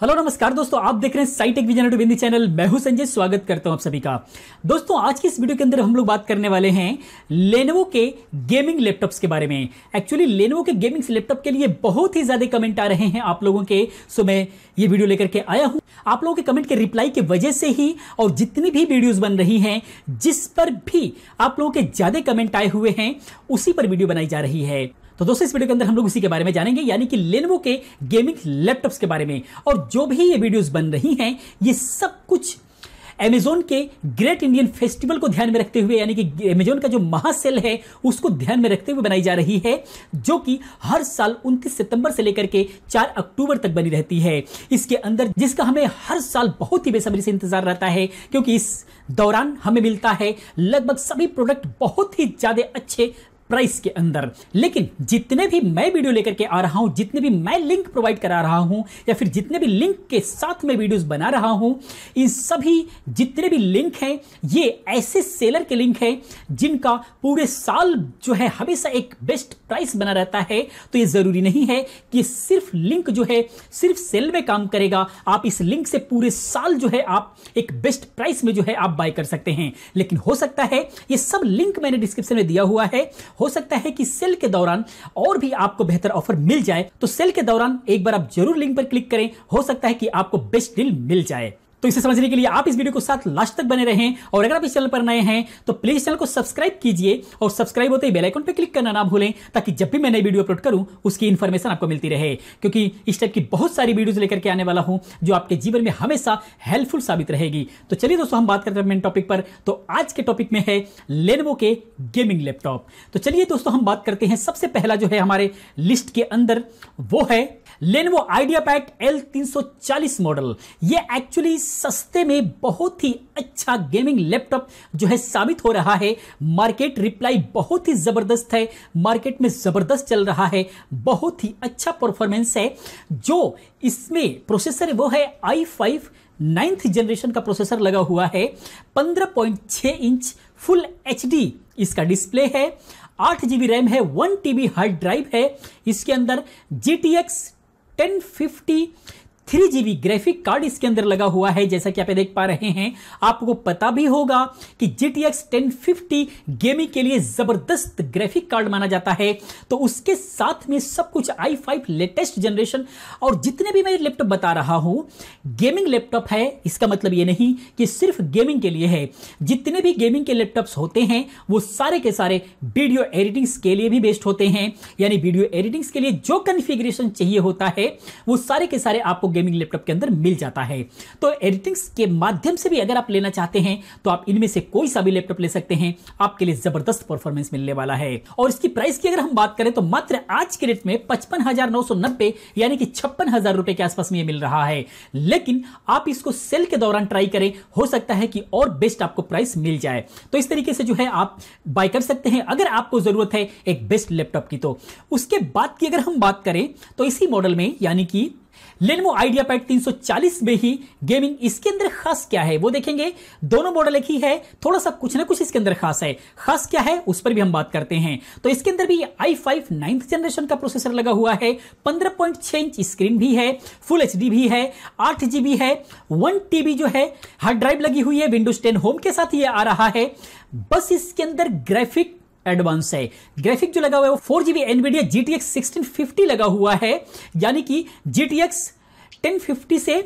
Hello, नमस्कार दोस्तों, आप देख रहे हैं साइटेक विजन बिंदी चैनल। मैं हूँ संजय, स्वागत करता हूँ आप सभी का। दोस्तों, आज की इस वीडियो के अंदर हम लोग बात करने वाले हैं लेनोवो के गेमिंग लैपटॉप्स के बारे में। एक्चुअली लेनोवो के गेमिंग लैपटॉप के लिए बहुत ही ज़्यादा कमेंट आ रहे हैं आप लोगों के। सो मैं ये वीडियो लेकर के आया हूँ। आप लोगों के कमेंट के रिप्लाई की वजह से ही और जितनी भी वीडियोज़ बन रही हैं, जिस पर भी आप लोगों के ज़्यादा कमेंट आए हुए हैं, उसी पर वीडियो बनाई जा रही है। तो दोस्तों, इस वीडियो के अंदर हम लोग उसी के बारे में जानेंगे, यानी कि लेनवो के गेमिंग लैपटॉप्स के बारे में। और जो भी ये वीडियोस बन रही हैं, ये सब कुछ एमेजोन के ग्रेट इंडियन फेस्टिवल को ध्यान में रखते हुए, यानी कि एमेजोन का जो महासेल है, उसको ध्यान में रखते हुए बनाई जा रही है, जो कि हर साल 29 सितंबर से लेकर के 4 अक्टूबर तक बनी रहती है। इसके अंदर जिसका हमें हर साल बहुत ही बेसब्री से इंतज़ार रहता है, क्योंकि इस दौरान हमें मिलता है लगभग सभी प्रोडक्ट बहुत ही ज़्यादा अच्छे प्राइस के अंदर। लेकिन जितने भी मैं वीडियो लेकर के आ रहा हूँ, जितने भी मैं लिंक प्रोवाइड करा रहा हूँ, या फिर जितने भी लिंक के साथ मैं वीडियोस बना रहा हूँ, इन सभी जितने भी लिंक हैं, ये ऐसे सेलर के लिंक हैं, जिनका पूरे साल जो है हमेशा एक बेस्ट प्राइस बना रहता है। तो ये ज़रूरी नहीं है कि सिर्फ़ लिंक जो है, सिर्फ़ सेल में काम करेगा। आप इस लिंक से पूरे साल जो है आप एक बेस्ट प्राइस में जो है आप बाय कर सकते हैं। लेकिन हो सकता है ये सब लिंक मैंने डिस्क्रिप्शन में दिया हुआ है। हो सकता है कि सेल के दौरान और भी आपको बेहतर ऑफ़र मिल जाए। तो सेल के दौरान एक बार आप ज़रूर लिंक पर क्लिक करें। हो सकता है कि आपको बेस्ट डील मिल जाए। तो इसे समझने के लिए आप इस वीडियो को साथ लास्ट तक बने रहें और अगर आप इस चैनल पर नए हैं तो प्लीज़ चैनल को सब्सक्राइब कीजिए और सब्सक्राइब होते ही बेल आइकन पर क्लिक करना ना भूलें ताकि जब भी मैं नई वीडियो अपलोड करूँ, उसकी इन्फॉर्मेशन आपको मिलती रहे। क्योंकि इस टाइप की बहुत सारी वीडियोज़ लेकर के आने वाला हूँ, जो आपके जीवन में हमेशा हेल्पफुल साबित रहेगी। तो चलिए दोस्तों, हम बात करते हैं मेन टॉपिक पर। तो आज के टॉपिक में है लेनवो के गेमिंग लैपटॉप तो चलिए दोस्तों, हम बात करते हैं। सबसे पहला जो है हमारे लिस्ट के अंदर, वो है Lenovo IdeaPad L 340 model ये एक्चुअली सस्ते में बहुत ही अच्छा गेमिंग लैपटॉप जो है साबित हो रहा है। मार्केट रिप्लाई बहुत ही ज़बरदस्त है। मार्केट में ज़बरदस्त चल रहा है। बहुत ही अच्छा परफॉर्मेंस है। जो इसमें प्रोसेसर है वो है आई फाइव नाइन्थ जनरेशन का प्रोसेसर लगा हुआ है। 15.6 इंच फुल एचडी इसका डिस्प्ले है। आठ जीबी रैम है। वन टीबी हार्ड ड्राइव है। इसके अंदर G T X ten fifty three GB graphic card इसके अंदर लगा हुआ है, जैसा कि आप देख पा रहे हैं। आपको पता भी होगा कि GTX 1050 गेमिंग के लिए ज़बरदस्त ग्राफिक कार्ड माना जाता है। तो उसके साथ में सब कुछ i5 लेटेस्ट जनरेशन, और जितने भी मैं लैपटॉप बता रहा हूँ, गेमिंग लैपटॉप है। इसका मतलब ये नहीं कि सिर्फ़ गेमिंग के लिए है। जितने भी गेमिंग के लैपटॉप्स होते हैं, वो सारे के सारे वीडियो एडिटिंग्स के लिए भी बेस्ट होते हैं। यानी वीडियो एडिटिंग्स के लिए जो कन्फिग्रेशन चाहिए होता है, वो सारे के सारे आपको गेमिंग लैपटॉप के अंदर मिल जाता है। तो एडिटिंग्स के माध्यम से भी अगर आप लेना चाहते हैं तो आप इनमें से कोई सा भी लैपटॉप ले सकते हैं। आपके लिए ज़बरदस्त परफॉर्मेंस मिलने वाला है। और इसकी प्राइस की अगर हम बात करें तो मात्र आज के रेट में पचपन यानी कि छप्पन रुपए के आसपास में ये मिल रहा है। लेकिन आप इसको सेल के दौरान ट्राई करें, हो सकता है कि और बेस्ट आपको प्राइस मिल जाए। तो इस तरीके से जो है, आप बाय कर सकते हैं, अगर आपको ज़रूरत है एक बेस्ट लैपटॉप की तो। उसके बाद की अगर हम बात करें तो इसी मॉडल में, यानी कि लेनवो आइडिया पैड 340 में ही गेमिंग इसके अंदर खास क्या है, वो देखेंगे। दोनों मॉडल एक ही है, थोड़ा सा कुछ ना कुछ इसके अंदर खास है। खास क्या है, उस पर भी हम बात करते हैं। तो इसके अंदर भी आई फाइव नाइन्थ जनरेशन का प्रोसेसर लगा हुआ है, पंद्रह पॉइंट छह इंच स्क्रीन भी है फुल एचडी भी है, आठ जीबी है वन टीबी जो है हार्ड ड्राइव लगी हुई है विंडोज़ टेन होम के साथ ये आ रहा है। बस इसके अंदर ग्राफिक एडवांस है। ग्राफिक जो लगा हुआ है वो four GB Nvidia sixteen fifty लगा हुआ है। यानी कि जीटीएक्स टेन फिफ्टी से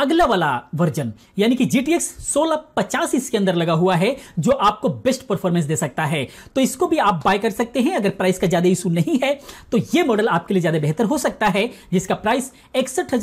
अगला वाला वर्जन, यानी कि GTX 1650 इसके अंदर लगा हुआ है, जो आपको बेस्ट परफॉर्मेंस दे सकता है। तो इसको भी आप बाय कर सकते हैं, अगर प्राइस का ज़्यादा इशू नहीं है तो ये मॉडल आपके लिए ज़्यादा बेहतर हो सकता है, जिसका प्राइस इकसठ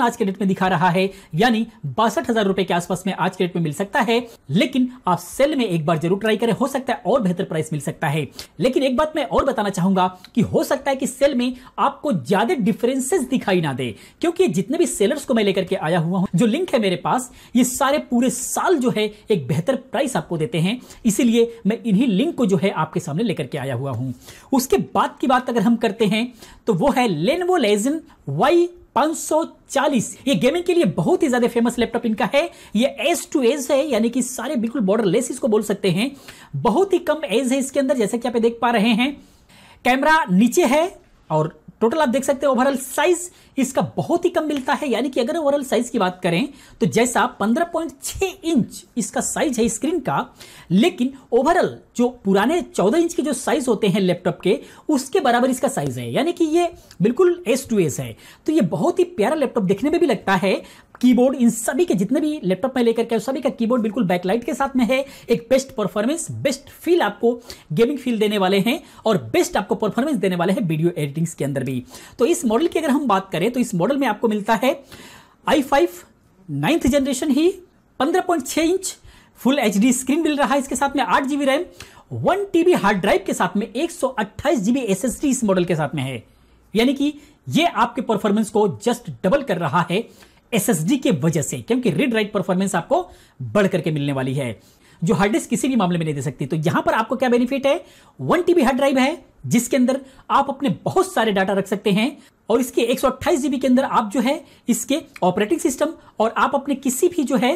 आज के डेट में दिखा रहा है, यानी बासठ रुपए के आसपास में आज के डेट में मिल सकता है। लेकिन आप सेल में एक बार ज़रूर ट्राई करें, हो सकता है और बेहतर प्राइस मिल सकता है। लेकिन एक बात मैं और बताना चाहूँगा कि हो सकता है कि सेल में आपको ज़्यादा डिफरेंसेस दिखाई ना दे, क्योंकि जितने भी सेलर्स को मैं लेकर के आया हुआ हूँ, जो लिंक है मेरे पास, ये सारे पूरे साल जो है एक बेहतर प्राइस आपको देते हैं। इसीलिए मैं इन्हीं लिंक को जो है आपके सामने लेकर के आया हुआ हूँ। उसके बाद की बात अगर हम करते हैं तो वो है लेनवो लेजन वाई 540 ये गेमिंग के लिए बहुत ही ज़्यादा फ़ेमस लैपटॉप इनका है। ये एज टू एज है, यानी कि सारे बिल्कुल बॉर्डर लेस इसको बोल सकते हैं। बहुत ही कम एज है इसके अंदर, जैसे कि आप देख पा रहे हैं। कैमरा नीचे है और टोटल आप देख सकते हैं ओवरऑल साइज़ इसका बहुत ही कम मिलता है। यानी कि अगर ओवरऑल साइज़ की बात करें तो जैसा 15.6 इंच इसका साइज़ है स्क्रीन का, लेकिन ओवरऑल जो पुराने 14 इंच के जो साइज़ होते हैं लैपटॉप के, उसके बराबर इसका साइज़ है। यानी कि ये बिल्कुल एस टू एस है। तो ये बहुत ही प्यारा लैपटॉप देखने में भी लगता है। कीबोर्ड इन सभी के जितने भी लैपटॉप में लेकर के सभी का कीबोर्ड बिल्कुल बैकलाइट के साथ में है। एक बेस्ट परफॉर्मेंस बेस्ट फील आपको गेमिंग फील देने वाले हैं और बेस्ट आपको परफॉर्मेंस देने वाले हैं वीडियो एडिटिंग्स के अंदर भी। तो इस मॉडल की अगर हम बात करें तो इस मॉडल में आपको मिलता है आई फाइव नाइन्थ जनरेशन ही पंद्रह इंच फुल एचडी स्क्रीन मिल रहा है इसके साथ में आठ GB RAM one TB hard drive के साथ में एक सौ अट्ठाईस जीबी एस इस मॉडल के साथ में है। यानी कि ये आपके परफॉर्मेंस को जस्ट डबल कर रहा है। एसएसडी के वजह से, क्योंकि रीड राइट परफॉर्मेंस आपको बढ़ करके मिलने वाली है। जो हार्ड डिस्क किसी भी मामले में नहीं दे सकती। तो यहाँ पर आपको क्या बेनिफिट है? वन टीबी हार्ड ड्राइव है, जिसके अंदर आप अपने बहुत सारे डाटा रख सकते हैं, और इसके एक जीबी के अंदर आप जो है, इसके ऑपरेटिंग सिस्टम और आप अपने किसी भी जो है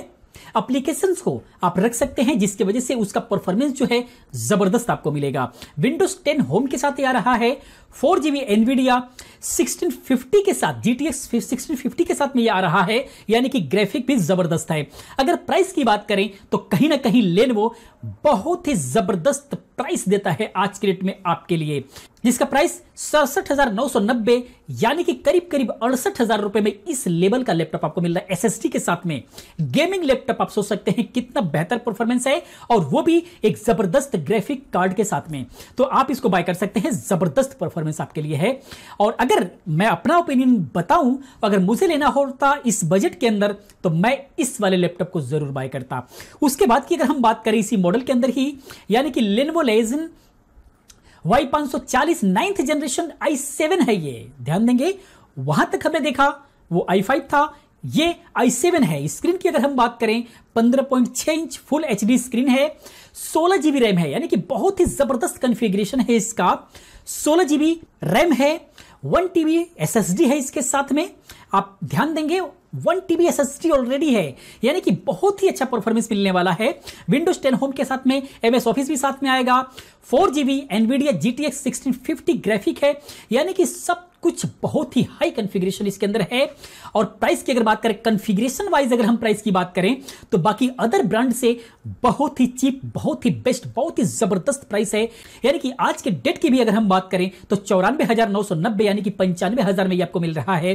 एप्लीकेशंस को आप रख सकते हैं, जिसकी वजह से उसका परफॉर्मेंस जो है ज़बरदस्त आपको मिलेगा। विंडोज़ टेन होम के साथ आ रहा है। फोर जीबी एनवीडिया 1650 के साथ जीटीएक्स 1650 के साथ में ये आ रहा है। यानी कि ग्राफिक भी ज़बरदस्त है। अगर प्राइस की बात करें तो कहीं ना कहीं लेनवो बहुत ही ज़बरदस्त प्राइस देता है आज के रेट में आपके लिए। जिसका प्राइस सड़सठ हज़ार नौ सौ नब्बे, यानी कि करीब करीब अड़सठ हज़ार रुपए में इस लेवल का लैपटॉप आपको मिल रहा है एसएसडी के साथ में। गेमिंग लैपटॉप आप सोच सकते हैं, कितना बेहतर परफॉर्मेंस है, और वो भी एक ज़बरदस्त ग्राफिक कार्ड के साथ में। तो आप इसको बाय कर सकते हैं, ज़बरदस्त परफॉर्मेंस आपके लिए है। और अगर मैं अपना ओपिनियन बताऊँ, अगर मुझे लेना होता इस बजट के अंदर तो मैं इस वाले लैपटॉप को ज़रूर बाय करता। उसके बाद की अगर हम बात करें इसी मॉडल के अंदर ही, यानी कि लेनवो लेजन वाई पाँच सौ चालीस नाइन्थ जनरेशन आई सेवन है ये। ध्यान देंगे, वहाँ तक हमने देखा, वो आई फाइव था, ये आई सेवन है। स्क्रीन की अगर हम बात करें 15.6 इंच फुल एचडी स्क्रीन है 16 जीबी रैम है, यानी कि बहुत ही ज़बरदस्त कॉन्फ़िगरेशन है इसका। 16 जीबी रैम है, वन टीबी एस है इसके साथ में। आप ध्यान देंगे वन टीबी एस ऑलरेडी है। यानी कि बहुत ही अच्छा परफॉर्मेंस मिलने वाला है। विंडोज़ 10 होम के साथ में एमएस ऑफ़िस भी साथ में आएगा। Four GB Nvidia GTX sixteen fifty graphic है। यानी कि सब कुछ बहुत ही हाई कॉन्फ़िगरेशन इसके अंदर है। और प्राइस की अगर बात करें कॉन्फ़िगरेशन वाइज अगर हम प्राइस की बात करें तो बाकी अदर ब्रांड से बहुत ही चीप बहुत ही बेस्ट बहुत ही ज़बरदस्त प्राइस है। यानी कि आज के डेट की भी अगर हम बात करें तो चौरानवे यानी कि पंचानवे में आपको मिल रहा है।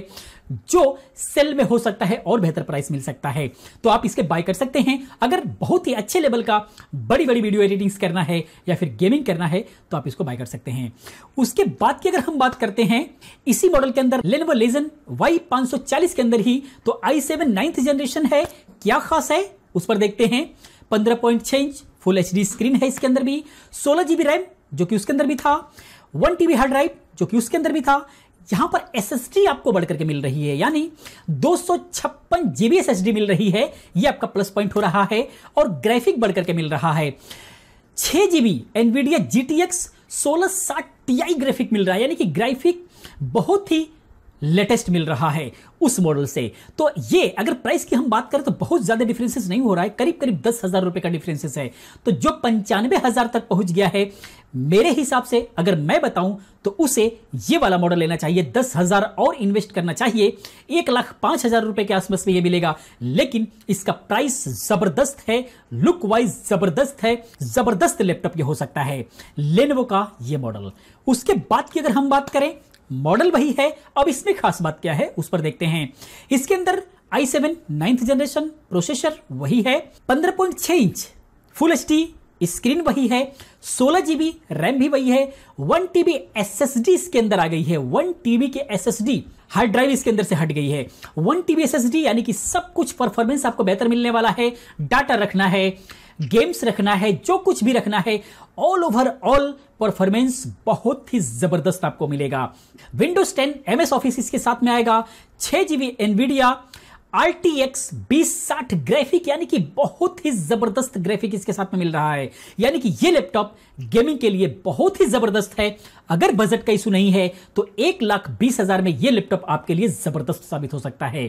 जो सेल में हो सकता है और बेहतर प्राइस मिल सकता है। तो आप इसके बाय कर सकते हैं। अगर बहुत ही अच्छे लेवल का बड़ी बड़ी वीडियो एडिटिंग्स करना है या फिर गेमिंग करना है तो आप इसको बाय कर सकते हैं। उसके बाद की अगर हम बात करते हैं, इसी मॉडल के अंदर लेनोवो लेजन वाई पाँच के अंदर ही तो आई सेवन नाइन्थ जनरेशन है। क्या खास है? उस पर देखते हैं। पंद्रह point inch, full HD screen है इसके अंदर भी। सोलह जीबी रैम, जो कि उसके अंदर भी था। वन टीबी हार्ड ड्राइव, जो कि उसके अंदर भी था। यहाँ पर एसएसडी आपको बढ़कर के मिल रही है, यानी दो सौ छप्पन जीबी एसएसडी मिल रही है यह आपका प्लस पॉइंट हो रहा है और ग्राफिक बढ़कर के मिल रहा है। छह जीबी एनवीडिया जीटीएक्स सोलह साठ टी आई ग्राफिक मिल रहा है, यानी कि ग्राफिक बहुत ही लेटेस्ट मिल रहा है उस मॉडल से। तो ये, अगर प्राइस की हम बात करें तो बहुत ज़्यादा डिफरेंसेस नहीं हो रहा है। करीब करीब दस हज़ार रुपए का डिफरेंसेस है। तो जो पंचानवे हज़ार तक पहुँच गया है, मेरे हिसाब से अगर मैं बताऊँ तो उसे ये वाला मॉडल लेना चाहिए। दस हज़ार और इन्वेस्ट करना चाहिए। एक लाख पाँच हज़ार रुपए के आसपास में ये मिलेगा। लेकिन इसका प्राइस ज़बरदस्त है लुक वाइज ज़बरदस्त है, ज़बरदस्त लैपटॉप ये हो सकता है। लेनवो का ये मॉडल उसके बाद की अगर हम बात करें मॉडल वही है। अब इसमें खास बात क्या है, उस पर देखते हैं। इसके अंदर I seven ninth generation processor वही है, पंद्रह पॉइंट छह इंच फुल एच स्क्रीन वही है, सोलह जीबी रैम भी वही है, वन टीबी एसएसडी इसके अंदर आ गई है, वन टीबी के एसएसडी हार्ड ड्राइव इसके अंदर से हट गई है। वन टीबी एसएसडी यानी कि सब कुछ परफॉर्मेंस आपको बेहतर मिलने वाला है, डाटा रखना है। गेम्स रखना है, जो कुछ भी रखना है ऑल ओवर ऑल परफॉर्मेंस बहुत ही ज़बरदस्त आपको मिलेगा। विंडोज़ 10 एमएस ऑफ़िस इसके साथ में आएगा, छह GB Nvidia R T X बीस साठ ग्राफिक यानी कि बहुत ही ज़बरदस्त ग्राफिक इसके साथ में मिल रहा है। यानी कि ये लैपटॉप गेमिंग के लिए बहुत ही ज़बरदस्त है। अगर बजट का इशू नहीं है तो एक लाख बीस हज़ार में यह लैपटॉप आपके लिए ज़बरदस्त साबित हो सकता है।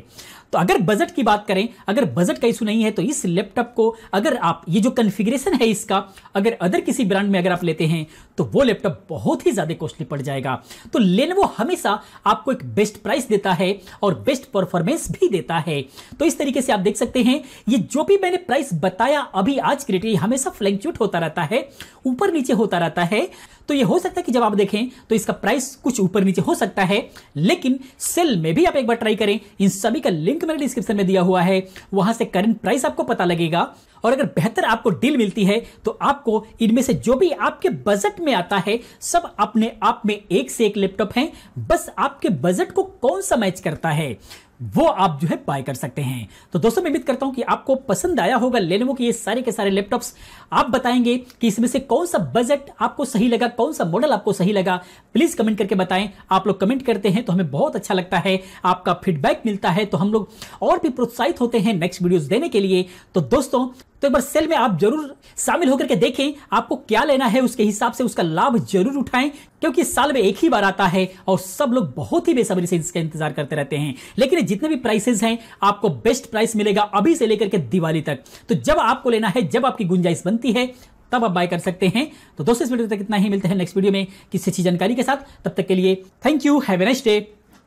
तो अगर बजट की बात करें, अगर बजट का इशू नहीं है तो इस लैपटॉप को अगर आप, ये जो कॉन्फ़िगरेशन है इसका, अगर अदर किसी ब्रांड में अगर आप लेते हैं तो वो लैपटॉप बहुत ही ज़्यादा कॉस्टली पड़ जाएगा। तो लेनोवो हमेशा आपको एक बेस्ट प्राइस देता है और बेस्ट परफॉर्मेंस भी देता है। तो इस तरीके से आप देख सकते हैं, ये जो भी मैंने प्राइस बताया, अभी आज के रेट हमेशा फ्लैंक्चुएट होता रहता है, ऊपर नीचे होता रहता है। तो ये हो सकता है कि जब आप देखें तो इसका प्राइस कुछ ऊपर नीचे हो सकता है, लेकिन सेल में भी आप एक बार ट्राई करें। इन सभी का लिंक मैंने डिस्क्रिप्शन में दिया हुआ है, वहाँ से करंट प्राइस आपको पता लगेगा। और अगर बेहतर आपको डील मिलती है तो आपको इनमें से जो भी आपके बजट में आता है, सब अपने आप में एक से एक लैपटॉप हैं। बस आपके बजट को कौन सा मैच करता है? वो आप जो है बाय कर सकते हैं। तो दोस्तों, मैं उम्मीद करता हूँ कि आपको पसंद आया होगा लेनोवो के ये सारे के सारे लैपटॉप्स आप बताएँगे कि इसमें से कौन सा बजट आपको सही लगा, कौन सा मॉडल आपको सही लगा। प्लीज़ कमेंट करके बताएँ। आप लोग कमेंट करते हैं तो हमें बहुत अच्छा लगता है। आपका फीडबैक मिलता है तो हम लोग और भी प्रोत्साहित होते हैं नेक्स्ट वीडियोज़ देने के लिए। तो दोस्तों तो एक बार सेल में आप ज़रूर शामिल होकर के देखें, आपको क्या लेना है, उसके हिसाब से उसका लाभ ज़रूर उठाएँ, क्योंकि साल में एक ही बार आता है और सब लोग बहुत ही बेसब्री से इसका इंतज़ार करते रहते हैं। लेकिन जितने भी प्राइसेस हैं, आपको बेस्ट प्राइस मिलेगा अभी से लेकर के दिवाली तक। तो जब आपको लेना है, जब आपकी गुंजाइश बनती है, तब आप बाय कर सकते हैं। तो दोस्तों, इस वीडियो तक इतना ही। मिलते हैं नेक्स्ट वीडियो में किसी अच्छी जानकारी के साथ। तब तक के लिए thank you have a nice day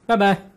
bye bye